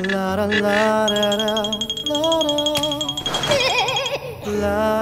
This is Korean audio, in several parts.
la la la la la la.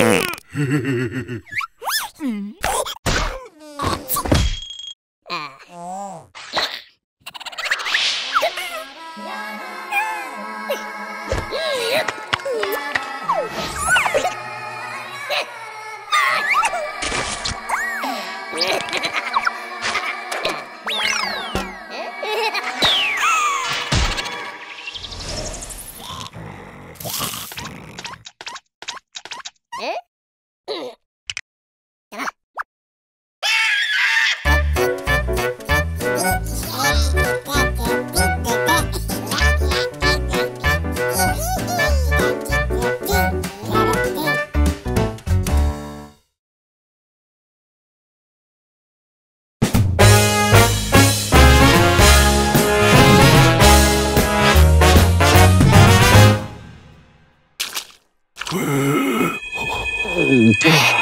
え？Ooh.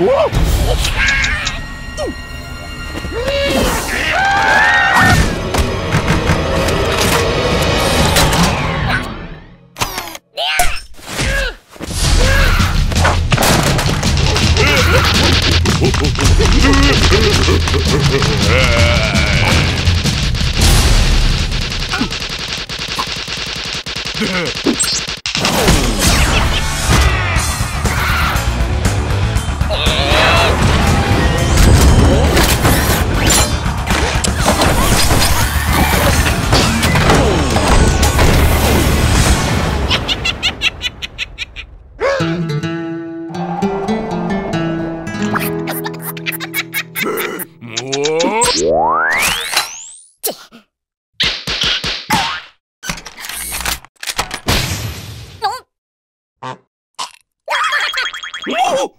Whoa! Whoa!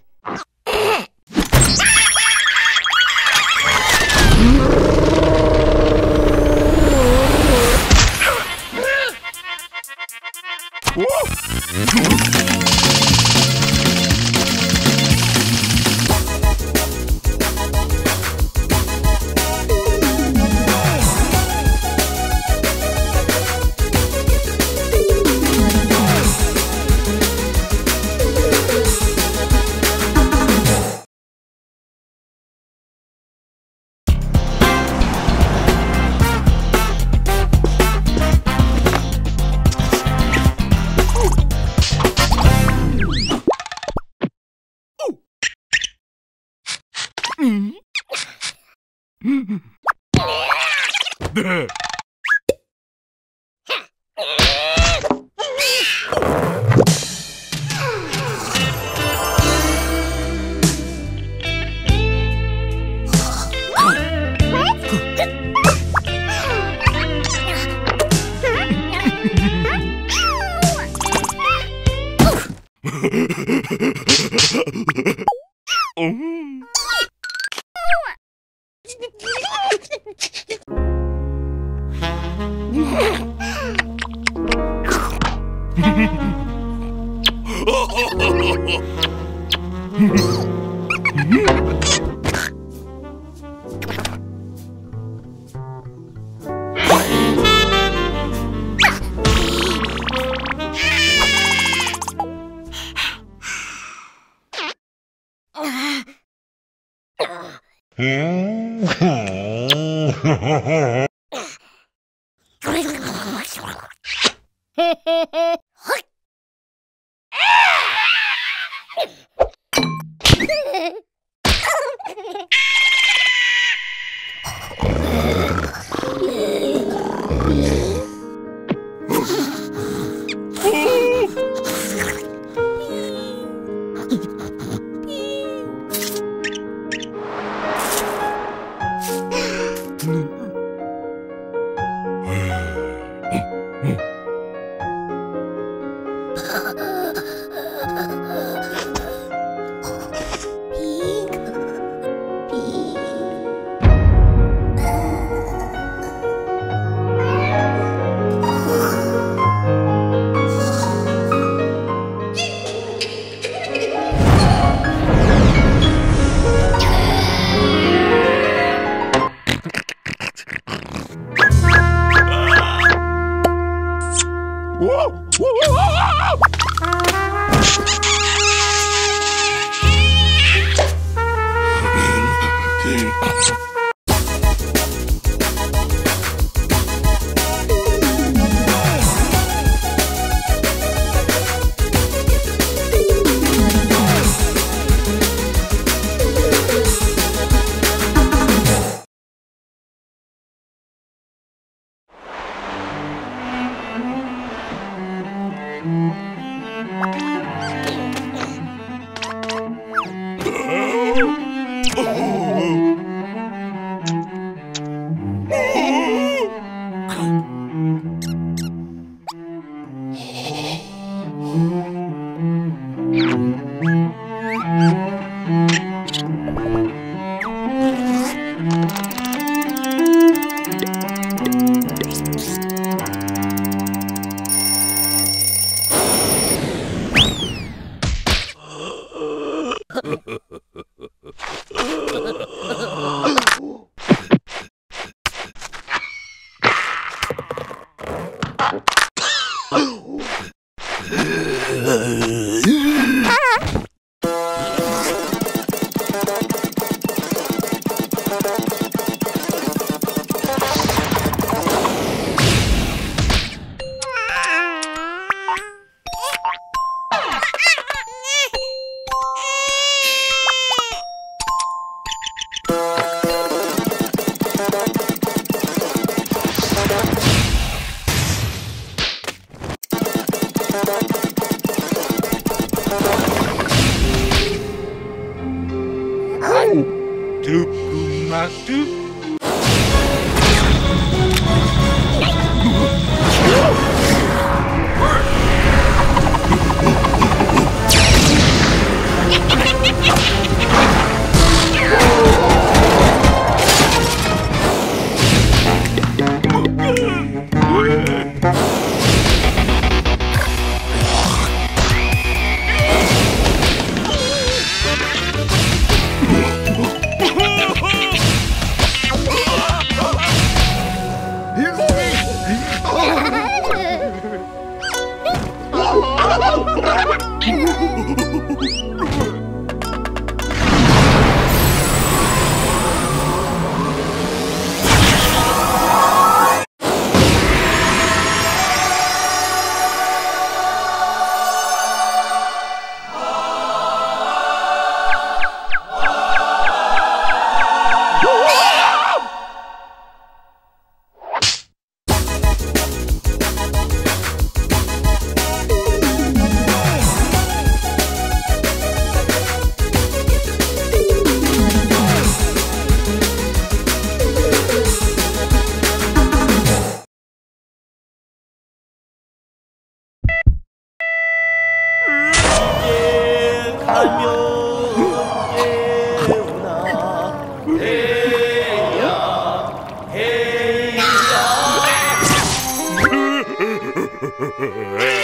이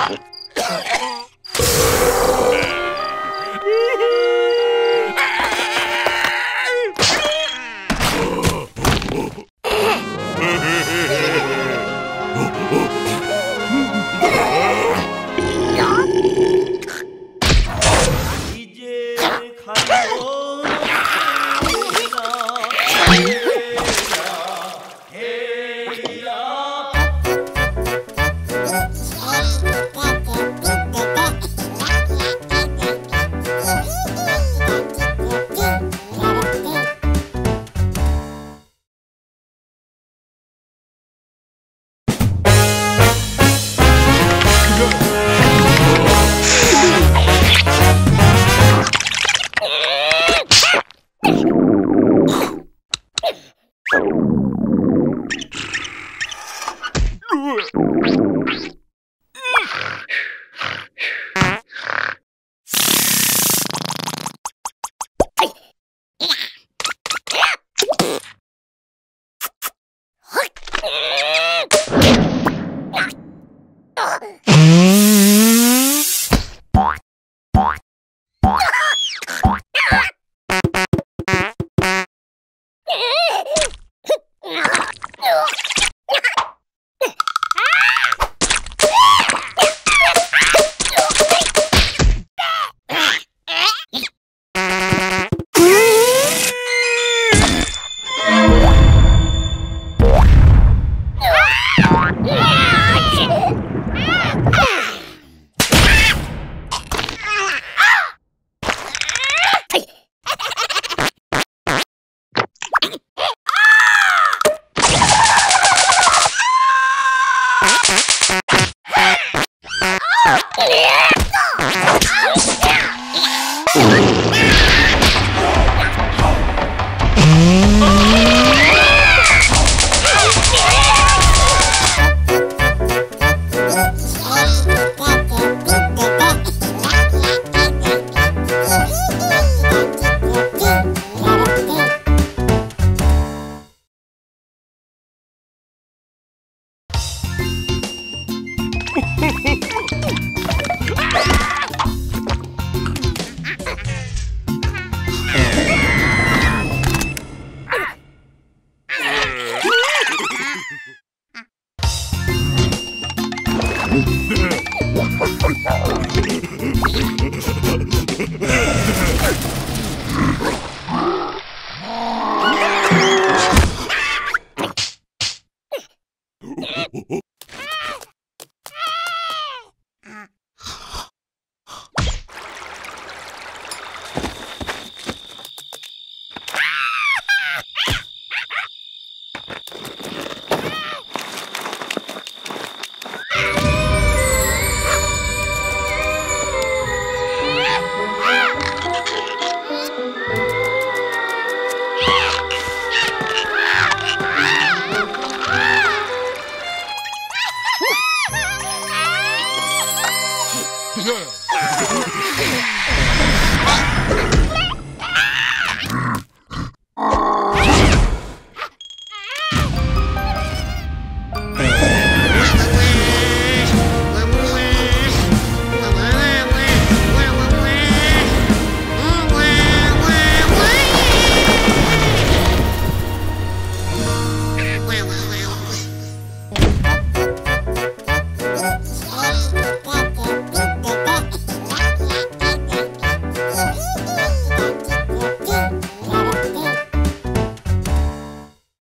Ha